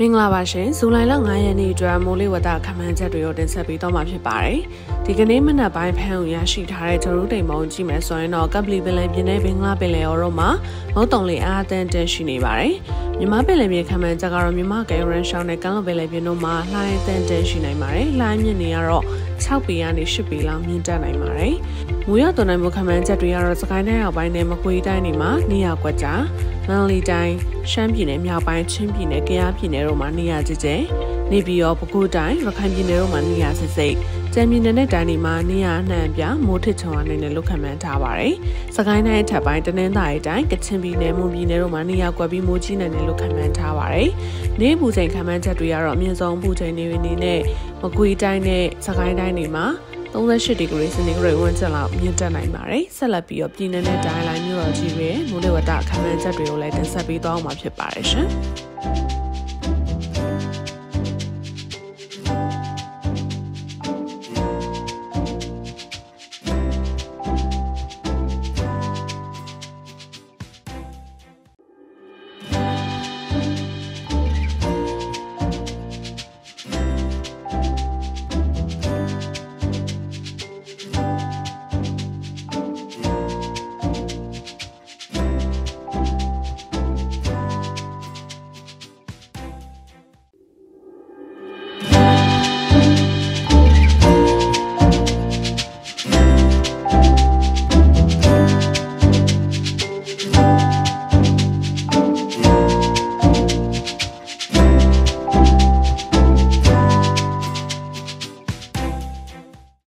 မင်္ဂလာပါရှင်ဇူလိုင်လ9ရက်နေ့အတွက်မိုးလေဝသခန့်မှန်းချက်တွေကိုတင်ဆက်ပေးတော့မှာဖြစ်ပါတယ်ဒီကနေ့မနက်ပိုင်းဖမ်းဦးရရှိထားတဲ့ဂျော်ရူတိမ်မုံကြည့်မယ်ဆိုရင်တော့ကပ်ပလီပင်လယ်ပြင်နဲ့ဘင်္ဂလားပင်လယ်အော်တို့မှာမုတ်တုံလေးအားအသန်းတင်ရှိနေပါတယ်မြန်မာပင်လယ်ပြင်ခန့်မှန်းချက်ကတော့မြန်မာကယ်ရန်ရှောင်းနဲ့ကမ်းလွန်ပင်လယ်ပြင်တို့မှာလှိုင်းအသန်းတင်ရှိနိုင်ပါတယ်လှိုင်းမြင့်နေကတော့ 6ပေကနေ10ပေလောက်မြင့်တက်နိုင်ပါတယ်။ငွေရသွန်နိုင်မှုခန့်မှန်းချက်တွေကတော့စကိုင်းတိုင်းအောက်ပိုင်းနဲ့မကွေးတိုင်းတွေမှာနေရာကွက်ကြားမန္တလေးတိုင်းရှမ်းပြည်နယ်မြောက်ပိုင်းချင်းပြည်နယ်ကယားပြည်နယ်တို့မှာနေရာကျကျနေပြည်တော်ပဲခူးတိုင်းရခိုင်ပြည်နယ်တို့မှာနေရာစစ်စိတ် ကြံပြည်နယ်နဲ့တိုင်းတွေမှာနေရာနှံပြမိုးထစ်ချုံရနိုင်တယ်လို့ခန့်မှန်းထားပါတယ်။စကိုင်းတိုင်းအထက်ပိုင်းတနင်္သာရီတိုင်းကချင်ပြည်နယ်မွန်ပြည်နယ်တို့မှာနေရာကွက်ပြီးမိုးကြီးနိုင်တယ်လို့ခန့်မှန်းထားပါတယ်။နေပူချိန်ခန့်မှန်းချက်တွေကတော့အမြင့်ဆုံးပူချိန်တွေနေနဲ့မကွေးတိုင်းနဲ့စကိုင်းတိုင်းတွေမှာ38ဒီဂရီစင်တီဂရိတ်ဝန်းကျင်လောက်မြင့်တက်နိုင်ပါတယ်။ဆက်လက်ပြီးတော့ပြည်내နဲ့တိုင်းလိုင်းမြို့တော်ကြီးတွေမိုးလေဝသခန့်မှန်းချက်တွေကိုလည်းတင်ဆက်ပေးသွားအောင်မှာဖြစ်ပါတယ်ရှင်။